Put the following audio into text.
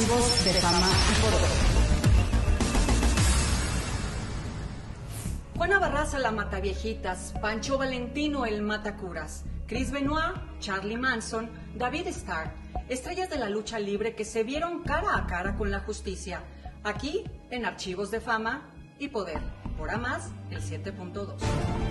Archivos de Fama y Poder. Juana Barraza la Mataviejitas, Pancho Valentino el Matacuras, Chris Benoit, Charlie Manson, David Starr, estrellas de la lucha libre que se vieron cara a cara con la justicia, aquí en Archivos de Fama y Poder, por A el 7.2.